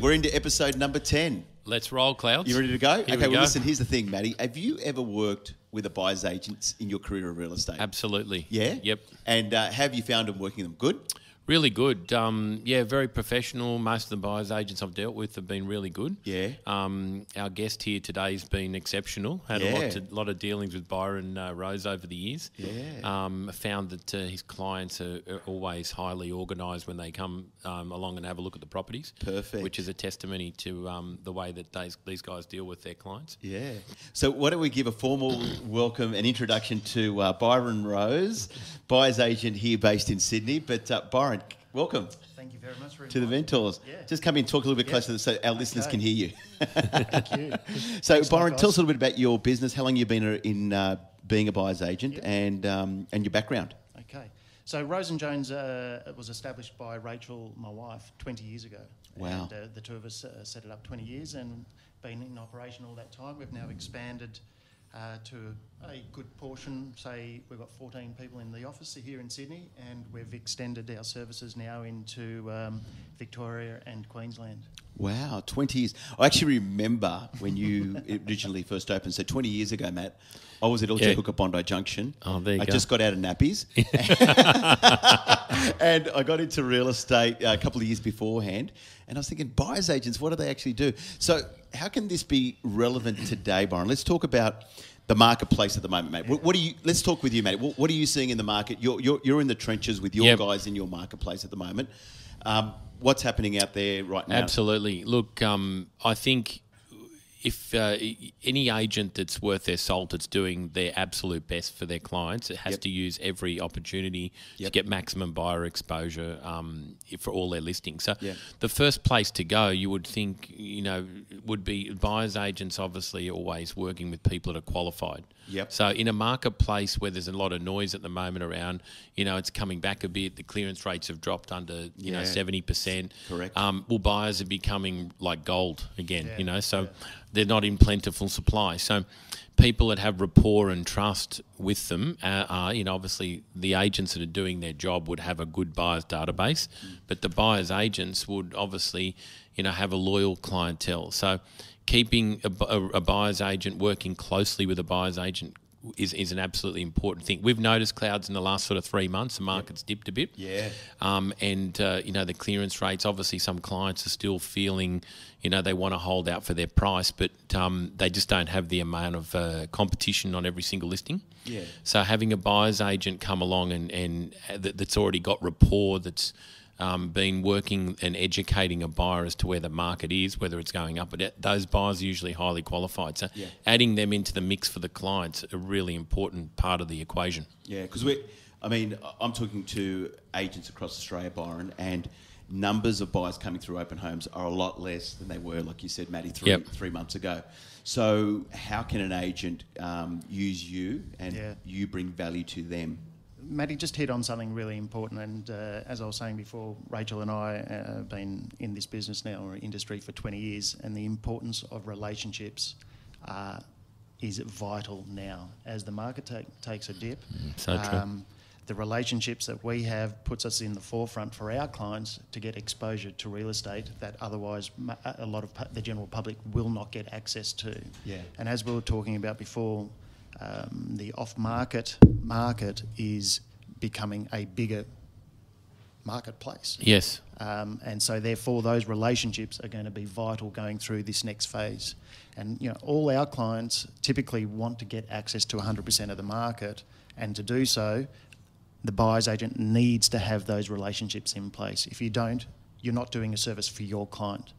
We're into episode number 10. Let's roll, Clouds. You ready to go? Here okay, we well, go. listen, here's the thing, Maddie. Have you ever worked with a buyer's agent in your career of real estate? Absolutely. Yeah? Yep. And uh, have you found them working them good? Really good. Um, yeah, very professional. Most of the buyers agents I've dealt with have been really good. Yeah. Um, our guest here today's been exceptional. Had a lot, to, lot of dealings with Byron uh, Rose over the years. Yeah. Um, found that uh, his clients are, are always highly organised when they come um, along and have a look at the properties. Perfect. Which is a testimony to um, the way that these, these guys deal with their clients. Yeah. So why don't we give a formal welcome and introduction to uh, Byron Rose, buyer's agent here based in Sydney. But uh, Byron, welcome Thank you very much for to the Mentors. Yeah. Just come in, talk a little bit Yeah. closer so our listeners Okay. can hear you. Thank you. So Thanks, Byron, tell us a little bit about your business, how long you've been in uh, being a buyer's agent, and um, and your background. Okay. So Rose and Jones uh, was established by Rachel, my wife, 20 years ago. Wow. And uh, the two of us uh, set it up 20 years and been in operation all that time. We've now expanded uh, to a good portion. Say we've got 14 people in the office here in Sydney, and we've extended our services now into um, Victoria and Queensland. Wow, 20 years. I actually remember when you originally first opened. So 20 years ago, Matt, I was at LJ Yeah. Hooker Bondi Junction. Oh, there you I go. just got out of nappies. and I got into real estate uh, a couple of years beforehand. And I was thinking, buyer's agents, what do they actually do? So, how can this be relevant today, Byron? Let's talk about the marketplace at the moment, mate. What, what do you? Let's talk with you, mate. What, what are you seeing in the market? You're, you're, you're in the trenches with your Yep. guys in your marketplace at the moment. Um, what's happening out there right now? Absolutely. Look, um, I think if uh, any agent that's worth their salt that's doing their absolute best for their clients, it has Yep. to use every opportunity Yep. to get maximum buyer exposure um, for all their listings. So the first place to go, you would think, you know, would be buyers agents. Obviously, always working with people that are qualified. Yep. So in a marketplace where there's a lot of noise at the moment around, you know, it's coming back a bit. The clearance rates have dropped under, you know, seventy percent. Correct. Um, well, buyers are becoming like gold again, Yeah, you know, so yeah. they're not in plentiful supply. So people that have rapport and trust with them uh, are, you know, obviously the agents that are doing their job would have a good buyers database, but the buyers agents would obviously, you know, have a loyal clientele. So keeping a, a, a buyer's agent working closely with a buyer's agent is, is an absolutely important thing. We've noticed clouds in the last sort of three months. The market's dipped a bit. Yeah. Um, and uh, you know the clearance rates. Obviously, some clients are still feeling, you know, they want to hold out for their price, but um, they just don't have the amount of uh, competition on every single listing. Yeah. So having a buyer's agent come along and and uh, that's already got rapport, that's um, been working and educating a buyer as to where the market is, whether it's going up. But those buyers are usually highly qualified. So Yeah. adding them into the mix for the clients a really important part of the equation. Yeah, because we, I mean, I'm talking to agents across Australia, Byron, and numbers of buyers coming through open homes are a lot less than they were, like you said, Maddie, three Yep. three months ago. So, how can an agent um, use you and Yeah. you bring value to them? Maddie just hit on something really important, and uh, as I was saying before, Rachel and I uh, have been in this business now or industry for 20 years, and the importance of relationships uh, is vital now as the market ta- takes a dip. So true. the relationships that we have puts us in the forefront for our clients to get exposure to real estate that otherwise a lot of pu- the general public will not get access to. Yeah. And as we were talking about before, um, the off-market market is becoming a bigger marketplace. Yes. Um, and so, therefore, those relationships are going to be vital going through this next phase. And you know, all our clients typically want to get access to 100% of the market, and to do so, the buyer's agent needs to have those relationships in place. If you don't, you're not doing a service for your client.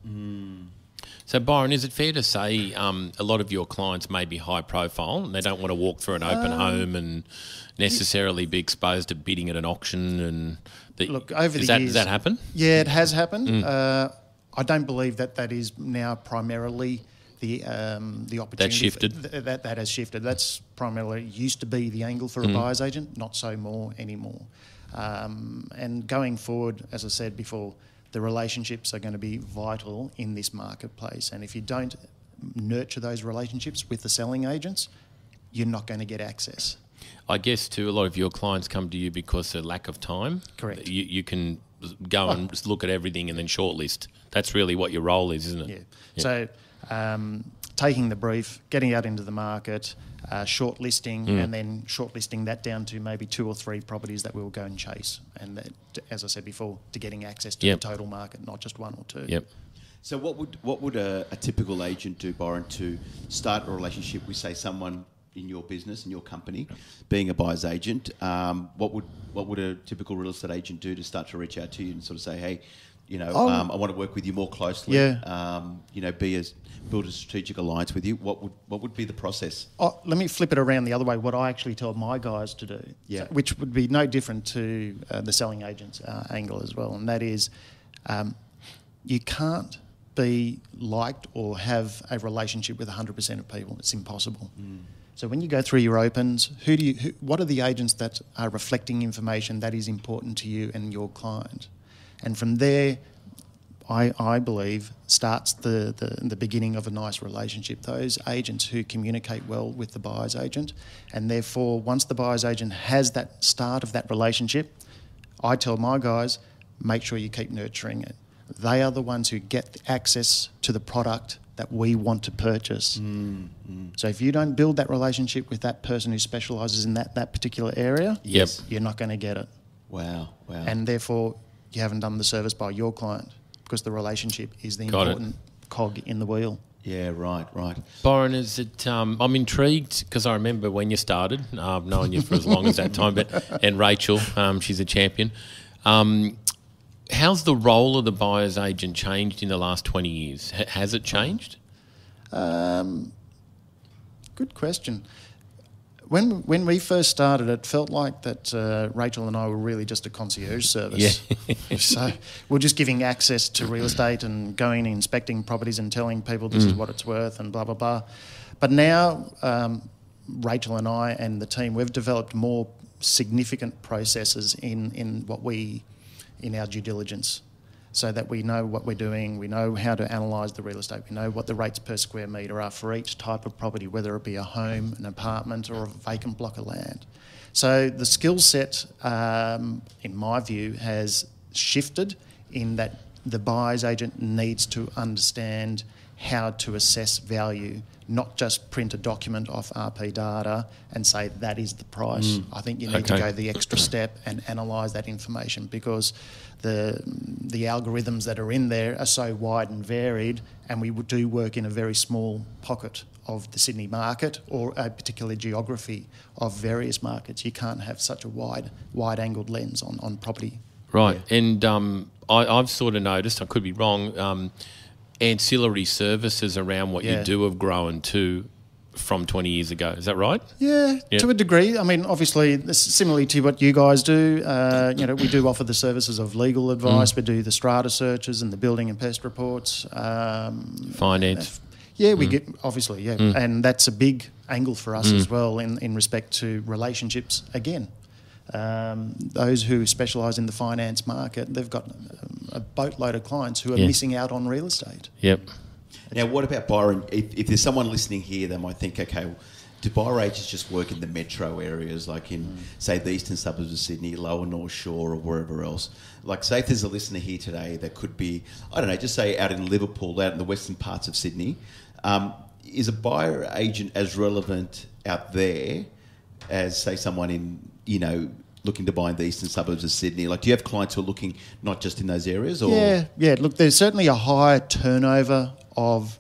So, Byron, is it fair to say um, a lot of your clients may be high profile and they don't want to walk through an open Um, home and necessarily be exposed to bidding at an auction? And the, Look, over does the that, years, does that happen? Yeah, it has happened. Mm. Uh, I don't believe that that is now primarily the um, the opportunity that shifted? th- that that has shifted. That's primarily used to be the angle for a Mm. buyer's agent, not so more anymore. Um, and going forward, as I said before, the relationships are going to be vital in this marketplace. And if you don't nurture those relationships with the selling agents, you're not going to get access. I guess too, a lot of your clients come to you because of lack of time. Correct. You, you can go and just look at everything and then shortlist. That's really what your role is, isn't it? Yeah. So, um, taking the brief, getting out into the market, uh, shortlisting, Mm. and then shortlisting that down to maybe two or three properties that we'll go and chase. And that, as I said before, to getting access to Yep. the total market, not just one or two. Yep. So what would what would a, a typical agent do, Byron, to start a relationship with, say, someone in your business in your company, being a buyer's agent? Um, what would what would a typical real estate agent do to start to reach out to you and sort of say, hey, you know, Oh. um, I want to work with you more closely. Yeah. Um, you know, be as build a strategic alliance with you. What would what would be the process? Oh, let me flip it around the other way. What I actually tell my guys to do, Yeah. so- which would be no different to uh, the selling agents uh, angle as well, and that is, um, you can't be liked or have a relationship with 100% of people. It's impossible. So when you go through your opens, who do you? Who, what are the agents that are reflecting information that is important to you and your client? And from there, I, I believe, starts the, the, the beginning of a nice relationship. Those agents who communicate well with the buyer's agent, and therefore, once the buyer's agent has that start of that relationship, I tell my guys, make sure you keep nurturing it. They are the ones who get access to the product that we want to purchase. Mm, mm. So if you don't build that relationship with that person who specialises in that, that particular area, Yep. you're not going to get it Wow, wow. and therefore you haven't done the service by your client because the relationship is the Got it. important cog in the wheel. yeah, right, right. Byron, is it? Um, I'm intrigued because I remember when you started. Uh, I've known you for as long as that time, but and Rachel, um, she's a champion. Um, how's the role of the buyer's agent changed in the last 20 years? H- has it changed? Good question. When when we first started, it felt like that uh, Rachel and I were really just a concierge service. Yeah. so we're just giving access to real estate and going and inspecting properties and telling people this is what it's worth and blah blah blah. But now um, Rachel and I and the team we've developed more significant processes in in what we in our due diligence so that we know what we're doing, we know how to analyse the real estate, we know what the rates per square metre are for each type of property, whether it be a home, an apartment, or a vacant block of land. So the skill set, um, in my view, has shifted in that the buyer's agent needs to understand how to assess value, not just print a document off RP data and say that is the price. I think you need to go the extra step and analyse that information because the the algorithms that are in there are so wide and varied, and we do work in a very small pocket of the Sydney market or a particular geography of various markets. You can't have such a wide wide angled lens on, on property. Right, and um, I, I've sort of noticed, I could be wrong, um, ancillary services around what Yeah. you do have grown too from 20 years ago. Is that right? Yeah, Yep. to a degree. I mean, obviously, similarly to what you guys do, uh, you know, we do offer the services of legal advice. We do the strata searches and the building and pest reports. Um, Finance. yeah, we get obviously, yeah, and that's a big angle for us as well in, in respect to relationships. Again, um, those who specialise in the finance market, they've got um, a boatload of clients who are Yeah. missing out on real estate. Yep. Now, what about Byron? If, if there's someone listening here, they might think, okay, well, do buyer agents just work in the metro areas, like in, say, the eastern suburbs of Sydney, Lower North Shore, or wherever else? Like, say if there's a listener here today that could be, I don't know, just say out in Liverpool, out in the western parts of Sydney, um, is a buyer agent as relevant out there as, say, someone in, you know, looking to buy in the eastern suburbs of Sydney? Like, do you have clients who are looking not just in those areas? Or Yeah, yeah. Look, there's certainly a higher turnover of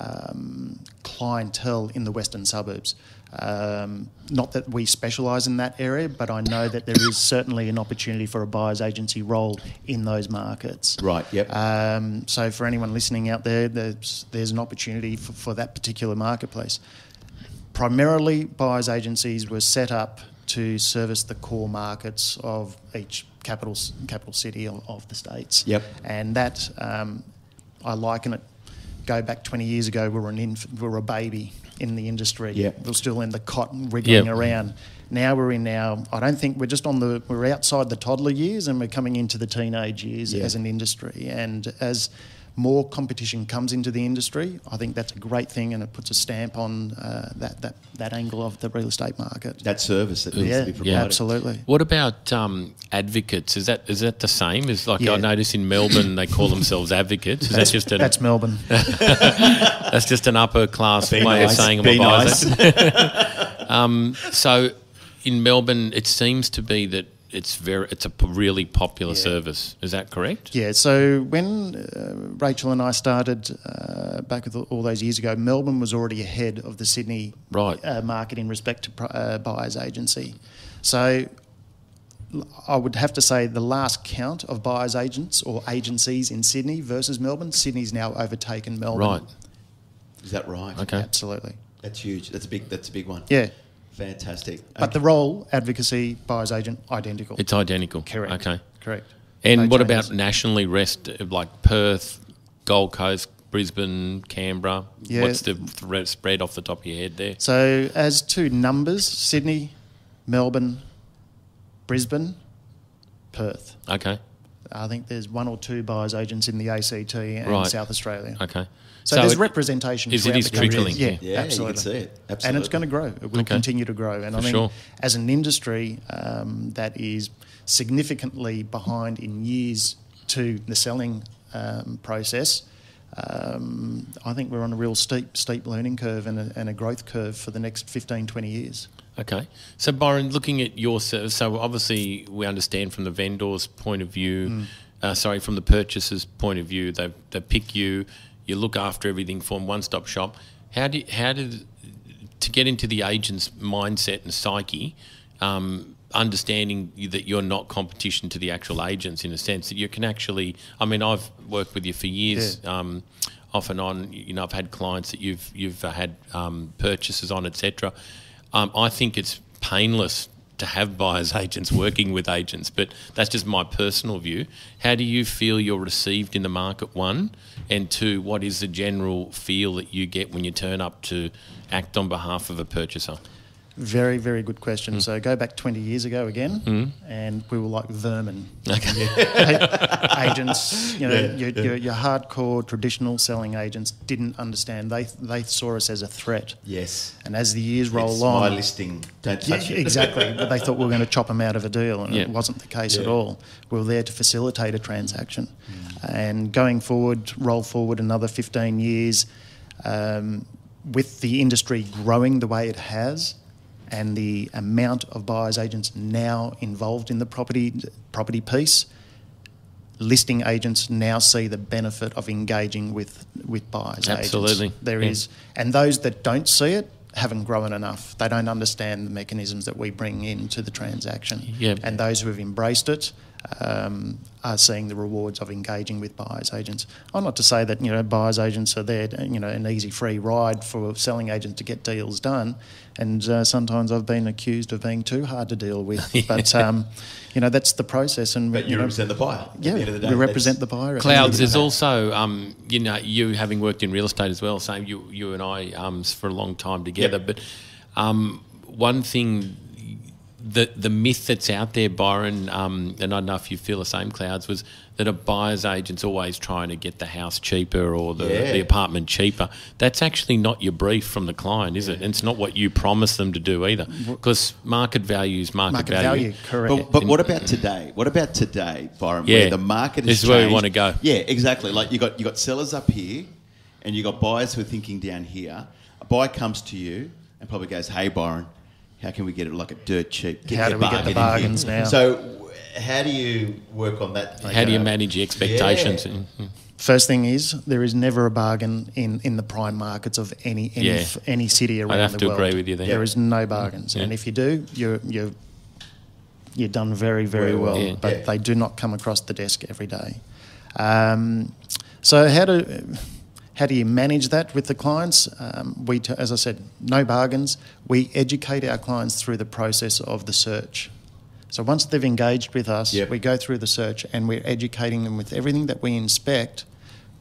um, clientele in the western suburbs. Um, not that we specialise in that area, but I know that there is certainly an opportunity for a buyer's agency role in those markets. Right, yep. Um, so for anyone listening out there, there's there's an opportunity for, for that particular marketplace. Primarily, buyers agencies were set up to service the core markets of each capital capital city of, the states. Yep. And that um, I liken it. Go back 20 years ago, we were an inf- we were a baby in the industry. Yep. We are still in the cotton wriggling Yep. around. Now we're in now. I don't think we're just on the. We're outside the toddler years and we're coming into the teenage years as an industry. And as more competition comes into the industry, I think that's a great thing, and it puts a stamp on uh, that, that that angle of the real estate market. That service that needs yeah, to be provided. Yeah, absolutely. What about um, advocates? Is that is that the same? Is like Yeah. I notice in Melbourne they call themselves advocates. Is that just an That's Melbourne. that's just an upper class Be way nice, of saying I'm be a buyer? nice. So in Melbourne, it seems to be that it's very it's a p- really popular Yeah. service. Is that correct? Yeah, so when uh, Rachel and I started uh, back with all those years ago, Melbourne was already ahead of the Sydney Right. uh, market in respect to pri- uh, buyers agency. So I would have to say the last count of buyers agents or agencies in Sydney versus Melbourne, Sydney's now overtaken Melbourne. Right. Is that right? Okay. Absolutely. That's huge. That's a big. That's a big one. Yeah. Fantastic. But the role, advocacy, buyer's agent, identical. It's identical. Correct. Okay. Correct. And No what changes. about nationally rest uh, like Perth, Gold Coast, Brisbane, Canberra? Yeah. What's the thread spread off the top of your head there? So, as to numbers, Sydney, Melbourne, Brisbane, Perth. Okay. I think there's one or two buyers agents in the ACT and Right. South Australia. Okay. So, there's it- representation. is it throughout is the country. trickling, Yeah, yeah. Yeah, absolutely. you can see it. And it's going to grow. It will Okay. continue to grow. And I For think sure. as an industry um, that is significantly behind in years to the selling um, process, um, I think we're on a real steep, steep learning curve and a, and a growth curve for the next 15, 20 years. Okay. So, Byron, looking at your service, so obviously we understand from the vendor's point of view, Mm. uh, sorry, from the purchaser's point of view, they, they pick you, you look after everything for them, one stop shop. How do how did to get into the agent's mindset and psyche, um, understanding that you're not competition to the actual agents in a sense that you can actually. I mean, I've worked with you for years. Um, off and on, you know, I've had clients that you've you've had um, purchases on, etc. Um, I think it's painless to have buyers agents working with agents, but that's just my personal view. How do you feel you're received in the market? One, and two, what is the general feel that you get when you turn up to act on behalf of a purchaser? Very, very good question. Mm. So go back 20 years ago again, and we were like vermin. Okay. agents, you know, Yeah, your, yeah. Your, your hardcore traditional selling agents didn't understand. They they saw us as a threat. Yes. And as the years roll It's on, my listing. Don't Yeah, touch it. exactly. but they thought we were going to chop them out of a deal, and it wasn't the case at all. We were there to facilitate a transaction. And going forward, roll forward another 15 years, um, with the industry growing the way it has, and the amount of buyers agents now involved in the property property piece, listing agents now see the benefit of engaging with with buyers Absolutely. agents. There Yeah. is, and those that don't see it haven't grown enough. They don't understand the mechanisms that we bring into the transaction. Yeah. And those who have embraced it um, are seeing the rewards of engaging with buyers agents. I'm not to say that you know buyers agents are there, you know, an easy free ride for selling agents to get deals done. And uh, sometimes I've been accused of being too hard to deal with. But um, you know that's the process. And But you know, represent the buyer. at the yeah, end of the day. we represent the buyer. at the end of Clouds, is also, um, you know, you having worked in real estate as well, same you, you and I um, for a long time together. Yep. But um, one thing, the the myth that's out there, Byron, um, and I don't know if you feel the same, Clouds, was that a buyer's agent's always trying to get the house cheaper or the, Yeah. the apartment cheaper. That's actually not your brief from the client, is it? And it's not what you promise them to do either, because market value is market, market value. value, correct. But, but what about today? What about today, Byron? Yeah. Where the market is. This is is where we wanna go. Yeah, exactly. Like you got you got sellers up here, and you got buyers who are thinking down here. A buyer comes to you and probably goes, "Hey, Byron, how can we get it like a dirt cheap? Get How me do we get the bargains now? So, how do you work on that? How do you Uh, manage your expectations? Yeah. Mm. First thing is there is never a bargain in, in the prime markets of any any, Yeah. f- any city around have to world. agree with you there. There is no bargains, Yeah. and if you do, you're you're you're done very very Very well. well. Yeah. But Yeah. they do not come across the desk every day. Um, so how do how do you manage that with the clients? Um, we, as I said, no bargains. We educate our clients through the process of the search. So once they've engaged with us, Yep. we go through the search and we're educating them with everything that we inspect.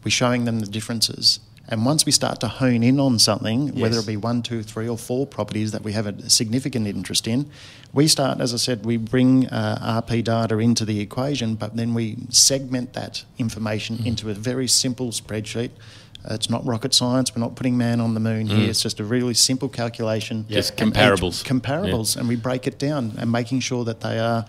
We're showing them the differences, And once we start to hone in on something, whether it be one, two, three, or four properties that we have a significant interest in, we start, as I said, we bring uh, RP data into the equation, but then we segment that information into a very simple spreadsheet. Uh, it's not rocket science. We're not putting man on the moon here. It's just a really simple calculation. And each- comparables. comparables, and we break it down and making sure that they are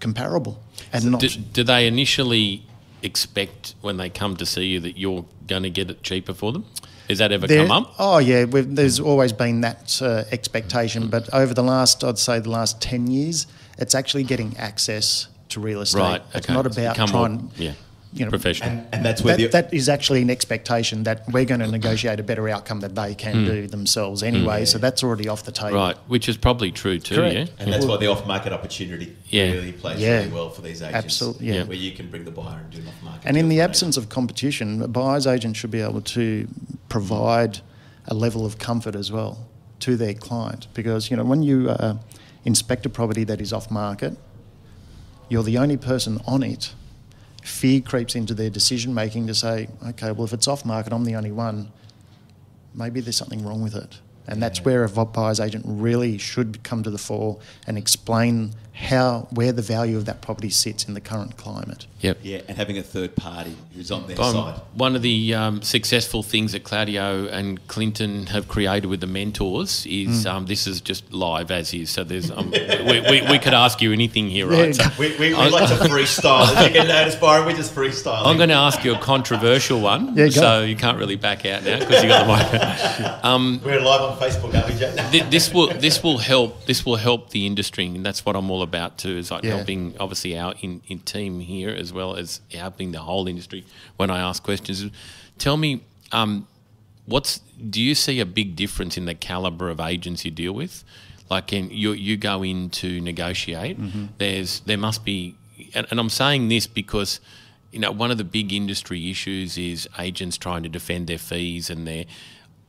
comparable and not. Do, do they initially expect when they come to see you that you're going to get it cheaper for them? Has that ever There- come up? Oh yeah, we've, there's always been that uh, expectation, but over the last, I'd say, the last ten years, it's actually getting access to real estate. Right, It's okay. not It's about become more- trying. yeah, you know, Professional. And, and that's where That, the, that is actually an expectation that we're going to negotiate a better outcome that they can do themselves anyway. So that's already off the table. Right, which is probably true too. Correct. Yeah. and that's why the off-market opportunity Yeah. really plays Yeah. really well for these agents. Absolutely, yeah. Where you can bring the buyer and do an off-market. And in the for an absence of competition, a buyer's agent should be able to provide a level of comfort as well to their client. Because, you know, when you uh, inspect a property that is off market, you're the only person on it. Fear creeps into their decision making to say, okay, well, if it's off market, I'm the only one. Maybe there's something wrong with it. And that's where a buyer's agent really should come to the fore and explain how, where the value of that property sits in the current climate. Yep. Yeah, and having a third party who's on their Um, side. one of the um, successful things that Claudio and Clinton have created with the mentors is Hmm. um, this is just live as is. So there's um, we, we, we could ask you anything here, right? So We, we, we like to freestyle. As you can notice, Byron, we just freestyle. I'm going to ask you a controversial one, Yeah, go. so you can't really back out now because you got the mic. um, We're live on Facebook, aren't we, this will this will help this will help the industry, and that's what I'm all about too. Is like Yeah. helping obviously our in, in team here as well as helping the whole industry when I ask questions. Tell me, um, what's do you see a big difference in the caliber of agents you deal with? Like, in, you you go in to negotiate. There's there must be, and, and I'm saying this because. You know, one of the big industry issues is agents trying to defend their fees and their.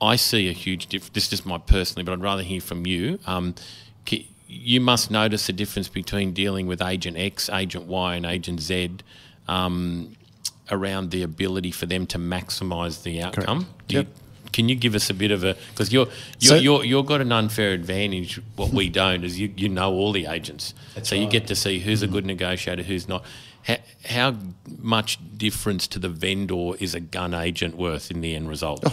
I see a huge difference. This is just my personally, but I'd rather hear from you. Um, you must notice the difference between dealing with Agent X, Agent Y, and Agent Z um, around the ability for them to maximise the outcome. Do Yep. you, can you give us a bit of a because you're you're, So- you're you've got an unfair advantage. What we don't is you, you know all the agents, That's so you get to see who's a good negotiator, who's not. How, how much difference to the vendor is a gun agent worth in the end result?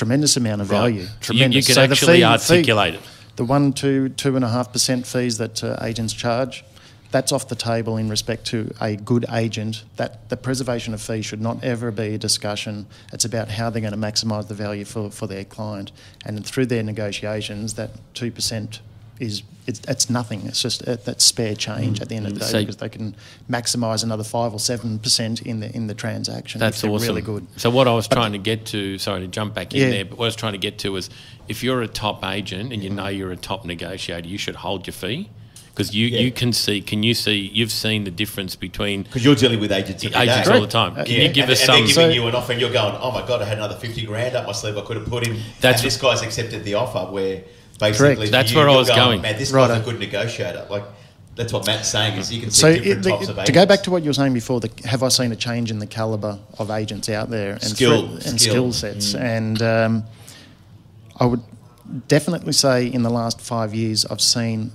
Tremendous amount of value. You- Tremendous. You, can So the actually fee- fee- articulate it. the one, two, two and a half percent fees that uh, agents charge, that's off the table in respect to a good agent. That the preservation of fees should not ever be a discussion. It's about how they're going to maximise the value for, for their client, and through their negotiations, that two percent is it's, it's nothing. It's just uh, that's spare change at the end of the day So- because they can maximise another five or seven percent in the in the transaction. That's if awesome. Really good. So what I was trying to get to, sorry to jump back in Yeah. there, but what I was trying to get to was, if you're a top agent and you know you're a top negotiator, you should hold your fee because you, Yeah. you can see. Can you see? You've seen the difference between Because you're dealing with agents every agents day. all the time. Can Yeah, you give and, us and some? they're giving So- you an offer, and you're going, "Oh my god, I had another fifty grand up my sleeve. I could have put in." That's- and this guy's accepted the offer. Where basically, Correct. That's you, where I was going. Man, this Righto. guy's a good negotiator. Like that's what Matt's saying is you can see So different it, types of agents. to go back to what you were saying before, the, have I seen a change in the caliber of agents out there and Skill- thre- and skill. Mm. skill sets? And um, I would definitely say in the last five years, I've seen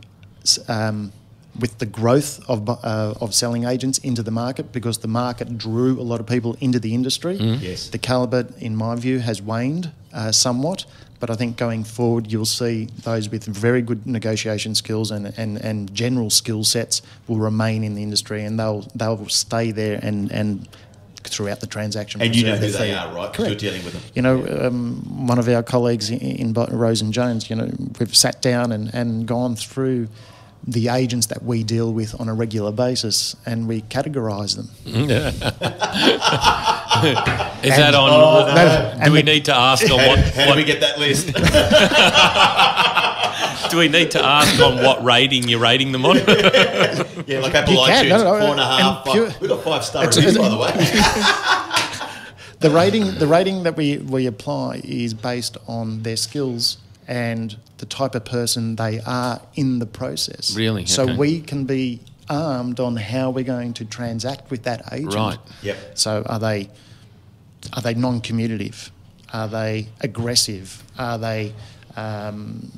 um, with the growth of uh, of selling agents into the market because the market drew a lot of people into the industry. Yes. The caliber, in my view, has waned uh, somewhat. But I think going forward, you'll see those with very good negotiation skills and, and, and general skill sets will remain in the industry, and they'll they'll stay there and, and throughout the transaction. and you know who they fee. are, right? Because you're dealing with them. You know, um, one of our colleagues in, in Rose and Jones, you know, we've sat down and, and gone through the agents that we deal with on a regular basis, and we categorise them. is that on? Oh, no. do we the- need to ask on How, what? how do we get that list? do we need to ask on what rating you're rating them on? yeah, like Apple You iTunes, can, no, no, four and a and half. pure- five. We've got five star It's- reviews, it's- by the way. The rating, the rating that we, we apply is based on their skills and the type of person they are in the process. Really? So Okay. we can be armed on how we're going to transact with that agent. Right. Yep. So are they are they non-commutative? Are they aggressive? Are they um,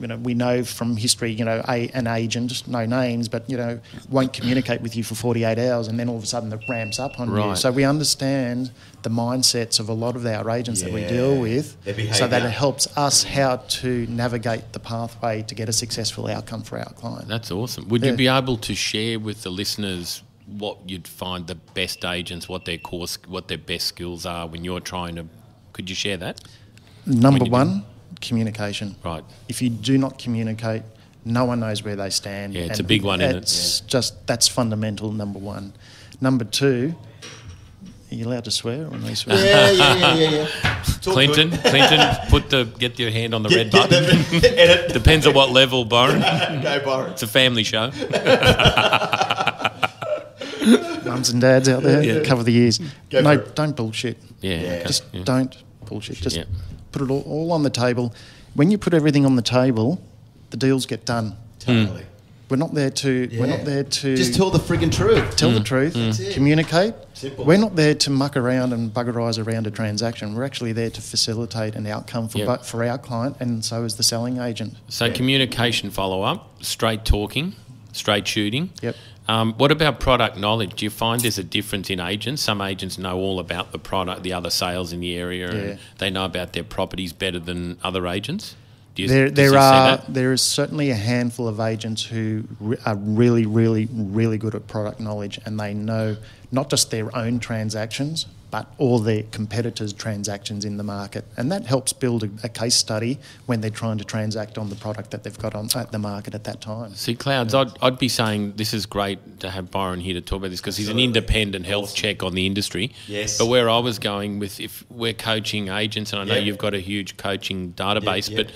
you know, we know from history, you know, a, an agent, no names, but you know, won't communicate with you for 48 hours, and then all of a sudden it ramps up on you. So we understand the mindsets of a lot of our agents that we deal with, so that it helps us how to navigate the pathway to get a successful outcome for our client. That's awesome. Would Yeah. you be able to share with the listeners what you'd find the best agents, what their course, what their best skills are when you're trying to? Could you share that? Number do- one, communication. Right. If you do not communicate, no one knows where they stand. Yeah, it's and a big one, isn't it? It's just that's fundamental. Number one. Number two. Are you allowed to swear or no swear? Yeah, yeah, yeah, yeah, yeah. Clinton. Clinton, put the get your hand on the red Get- get button. the- edit. Depends on what level, Byron. Go, Byron. It's a family show. Mums and dads out there, Yeah. cover the ears. Go no, don't bullshit. Yeah. Yeah. okay, Just yeah. don't bullshit. Just Yeah. Put it all, all on the table. When you put everything on the table, the deals get done. Hmm. Totally. We're not there to. Yeah. We're not there to Just tell the friggin' truth. tell the hmm. truth, hmm. it. communicate. Simple. We're not there to muck around and buggerise around a transaction. We're actually there to facilitate an outcome for Yep. bu- for our client, and so is the selling agent. So communication follow up, straight talking, straight shooting. Yep. Um, what about product knowledge? Do you find there's a difference in agents? Some agents know all about the product, the other sales in the area, Yeah. and they know about their properties better than other agents. Do you, There, there are that? there is certainly a handful of agents who re- are really, really, really good at product knowledge, and they know not just their own transactions, but all their competitors' transactions in the market, and that helps build a, a case study when they're trying to transact on the product that they've got on at the market at that time. See, Clouds, I'd, I'd be saying this is great to have Byron here to talk about this because he's an independent health check on the industry. Yes. But where I was going with, if we're coaching agents, and I know Yep. you've got a huge coaching database, yep.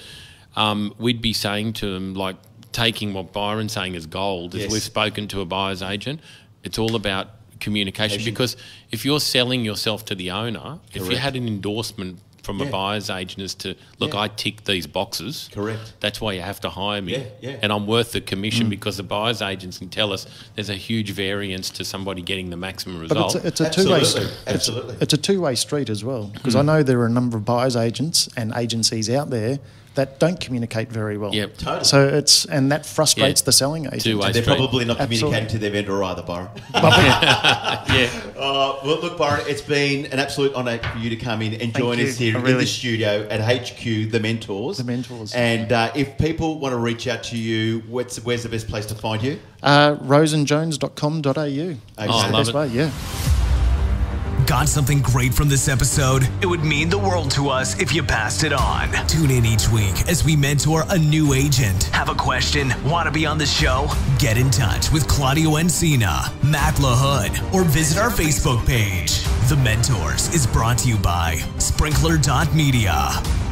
but um, we'd be saying to them, like, taking what Byron's saying as gold, is Yes. we've spoken to a buyer's agent, it's all about communication Communication. because if you're selling yourself to the owner, if you had an endorsement from Yeah. a buyer's agent as to, look, Yeah. I tick these boxes. Correct. That's why you have to hire me. Yeah, yeah. And I'm worth the Mm. commission because the buyer's agents can tell us there's a huge variance to somebody getting the maximum But result. it's a, it's a two-way. Absolutely, It's, absolutely. it's a two-way street as well because I know there are a number of buyers agents and agencies out there that don't communicate very well. Yep. Totally. So it's and that frustrates Yeah. the selling agent. Two-way They're Straight. probably not Absolutely. communicating to their vendor either, Byron. yeah. Uh, well, look, Byron, it's been an absolute honour for you to come in and join you. us here I in the studio at HQ, The Mentors. The Mentors. And uh, if people want to reach out to you, what's, where's the best place to find you? Uh, rosenjones.com.au. Oh, I the love best it. way, yeah. Got something great from this episode? It would mean the world to us if you passed it on. Tune in each week as we mentor a new agent. Have a question? Want to be on the show? Get in touch with Claudio Encina, Matt Lahood, or visit our Facebook page. The Mentors is brought to you by Sprinkler.media.